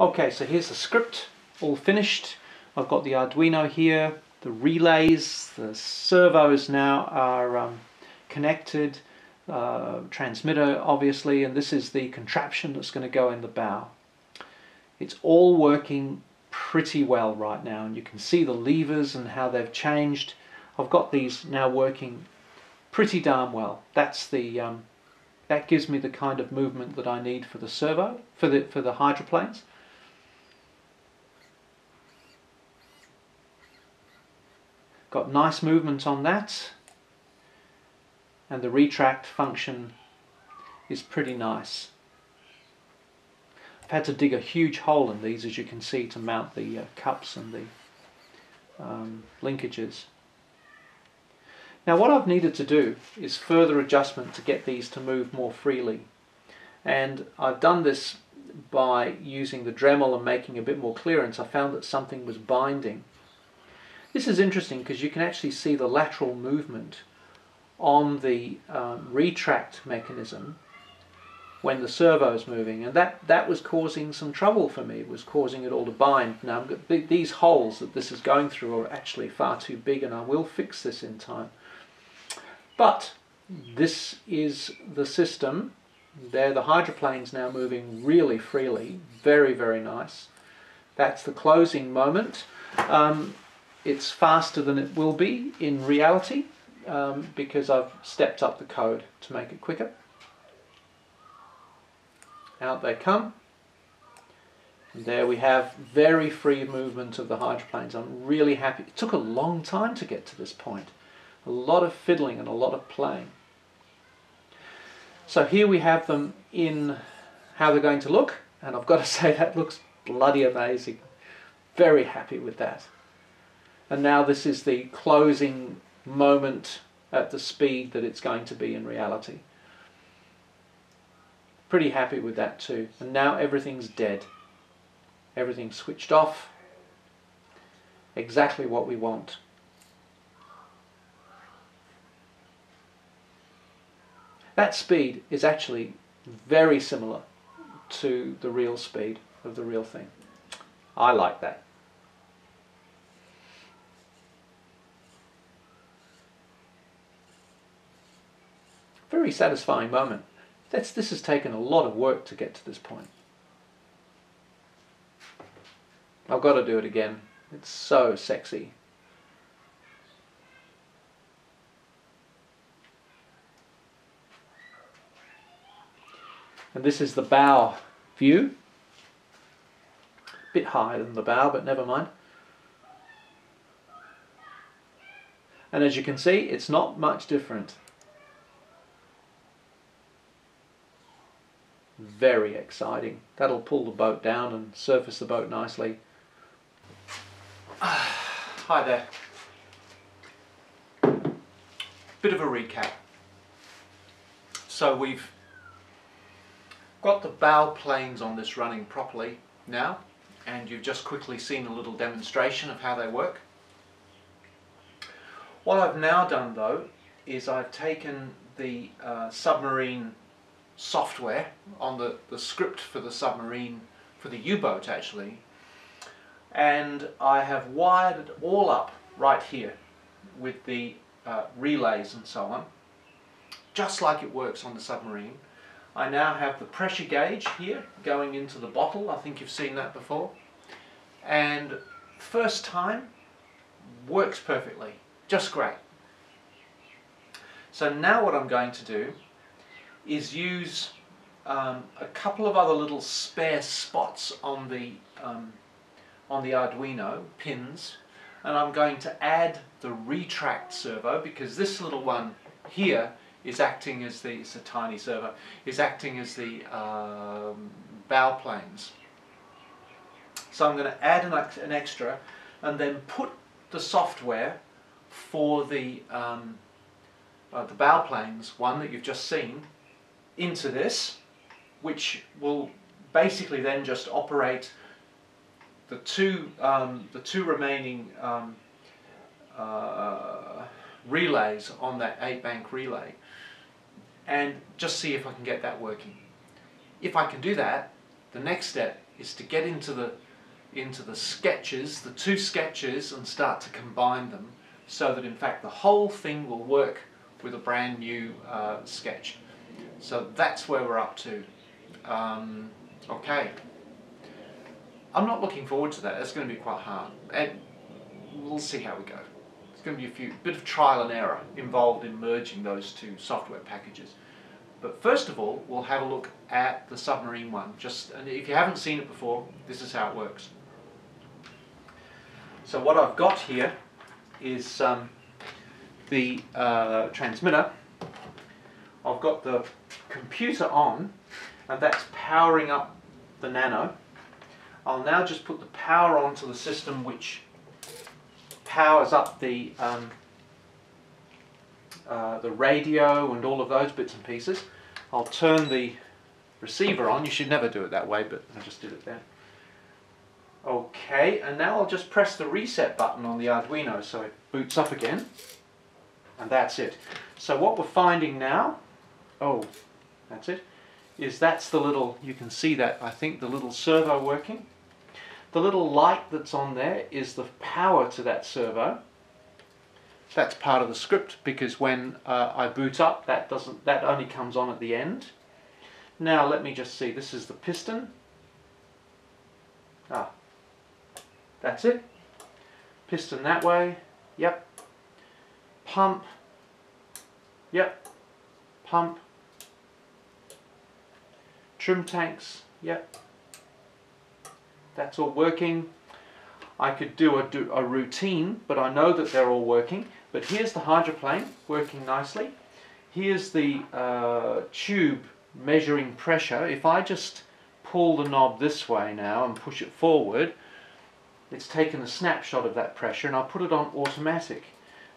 Okay, so here's the script all finished. I've got the Arduino here, the relays, the servos now are um, connected, uh, transmitter obviously, and this is the contraption that's going to go in the bow. It's all working pretty well right now, and you can see the levers and how they've changed. I've got these now working pretty darn well. That's the um, that gives me the kind of movement that I need for the servo, for the for the hydroplanes. Got nice movement on that. And the retract function is pretty nice. I've had to dig a huge hole in these, as you can see, to mount the uh, cups and the um, linkages. Now what I've needed to do is further adjustment to get these to move more freely. And I've done this by using the Dremel and making a bit more clearance. I found that something was binding this is interesting because you can actually see the lateral movement on the um, retract mechanism when the servo is moving and that that was causing some trouble for me it was causing it all to bind. Now these holes that this is going through are actually far too big and I will fix this in time. But this is the system. There the hydroplane's now moving really freely. Very very nice. That's the closing moment. Um, it's faster than it will be in reality um, because I've stepped up the code to make it quicker. Out they come. And there we have very free movement of the hydroplanes. I'm really happy. It took a long time to get to this point. A lot of fiddling and a lot of playing. So here we have them in how they're going to look. And I've got to say that looks bloody amazing. Very happy with that and now this is the closing moment at the speed that it's going to be in reality. Pretty happy with that too. And now everything's dead. Everything's switched off. Exactly what we want. That speed is actually very similar to the real speed of the real thing. I like that. Very satisfying moment. That's, this has taken a lot of work to get to this point. I've got to do it again. It's so sexy. And this is the bow view. A bit higher than the bow, but never mind. And as you can see, it's not much different. Very exciting. That'll pull the boat down and surface the boat nicely. Hi there. Bit of a recap. So we've got the bow planes on this running properly now and you've just quickly seen a little demonstration of how they work. What I've now done though is I've taken the uh, submarine software on the, the script for the submarine, for the U-boat actually, and I have wired it all up right here with the uh, relays and so on, just like it works on the submarine. I now have the pressure gauge here going into the bottle, I think you've seen that before, and first time works perfectly, just great. So now what I'm going to do is use um, a couple of other little spare spots on the um, on the Arduino pins and I'm going to add the retract servo because this little one here is acting as the, it's a tiny servo, is acting as the um, bow planes. So I'm going to add an, an, extra and then put the software for the, um, uh, the bow planes, one that you've just seen, into this, which will basically then just operate the two, um, the two remaining um, uh, relays on that 8-bank relay and just see if I can get that working. If I can do that, the next step is to get into the into the sketches, the two sketches, and start to combine them so that in fact the whole thing will work with a brand new uh, sketch. So that's where we're up to. Um, okay. I'm not looking forward to that. That's going to be quite hard. And we'll see how we go. It's going to be a few bit of trial and error involved in merging those two software packages. But first of all, we'll have a look at the submarine one. Just and if you haven't seen it before, this is how it works. So what I've got here is um, the uh, transmitter. I've got the computer on, and that's powering up the Nano. I'll now just put the power onto the system which powers up the um, uh, the radio and all of those bits and pieces. I'll turn the receiver on. You should never do it that way, but I just did it there. Okay, and now I'll just press the reset button on the Arduino so it boots up again. And that's it. So what we're finding now, oh, that's it, is that's the little, you can see that, I think, the little servo working. The little light that's on there is the power to that servo. That's part of the script because when uh, I boot up that doesn't that only comes on at the end. Now let me just see this is the piston. Ah that's it. Piston that way yep. Pump yep. Pump trim tanks yep that's all working I could do a, do a routine but I know that they're all working but here's the hydroplane working nicely. Here's the uh, tube measuring pressure. If I just pull the knob this way now and push it forward, it's taken a snapshot of that pressure and I'll put it on automatic.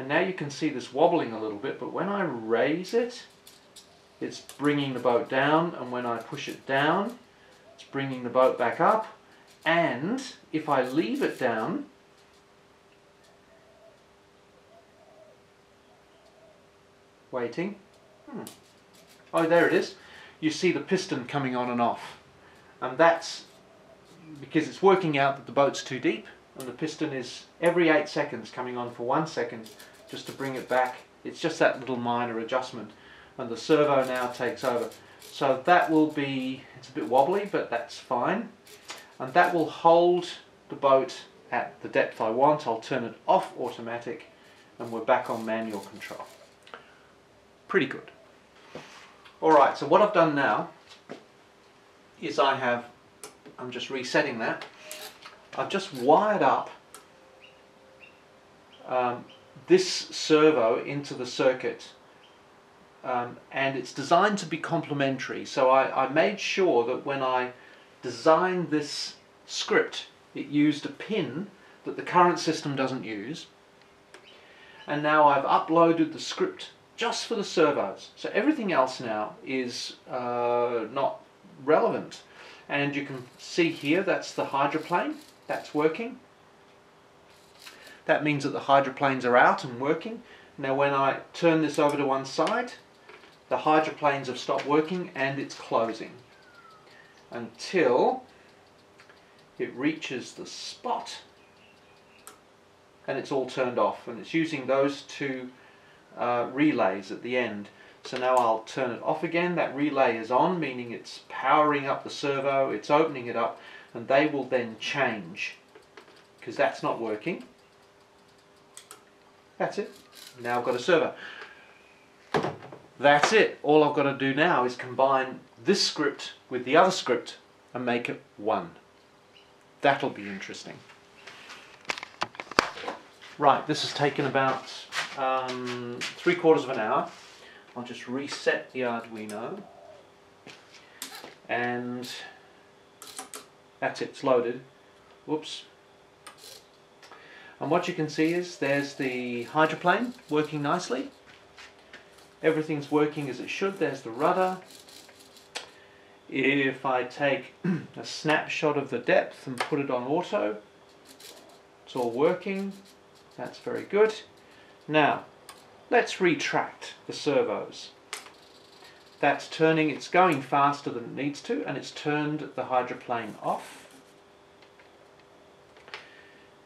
And now you can see this wobbling a little bit, but when I raise it, it's bringing the boat down, and when I push it down, it's bringing the boat back up. And if I leave it down, waiting. Hmm. Oh, there it is. You see the piston coming on and off. And that's because it's working out that the boat's too deep and the piston is every eight seconds coming on for one second just to bring it back. It's just that little minor adjustment and the servo now takes over. So that will be, it's a bit wobbly, but that's fine. And that will hold the boat at the depth I want. I'll turn it off automatic and we're back on manual control pretty good. Alright, so what I've done now is I have, I'm just resetting that, I've just wired up um, this servo into the circuit um, and it's designed to be complementary so I, I made sure that when I designed this script it used a pin that the current system doesn't use and now I've uploaded the script just for the servos. So everything else now is uh, not relevant. And you can see here, that's the hydroplane, that's working. That means that the hydroplanes are out and working. Now when I turn this over to one side, the hydroplanes have stopped working and it's closing until it reaches the spot and it's all turned off and it's using those two uh, relays at the end. So now I'll turn it off again. That relay is on, meaning it's powering up the servo, it's opening it up, and they will then change because that's not working. That's it. Now I've got a servo. That's it. All I've got to do now is combine this script with the other script and make it one. That'll be interesting. Right, this has taken about um, three quarters of an hour. I'll just reset the Arduino and that's it, it's loaded. Whoops. And what you can see is there's the hydroplane working nicely. Everything's working as it should. There's the rudder. If I take a snapshot of the depth and put it on auto, it's all working. That's very good. Now, let's retract the servos. that's turning, it's going faster than it needs to, and it's turned the hydroplane off.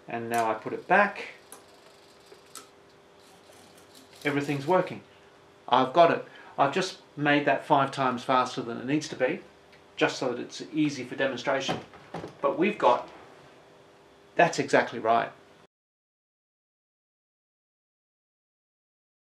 And now I put it back. Everything's working. I've got it. I've just made that five times faster than it needs to be, just so that it's easy for demonstration. But we've got, that's exactly right.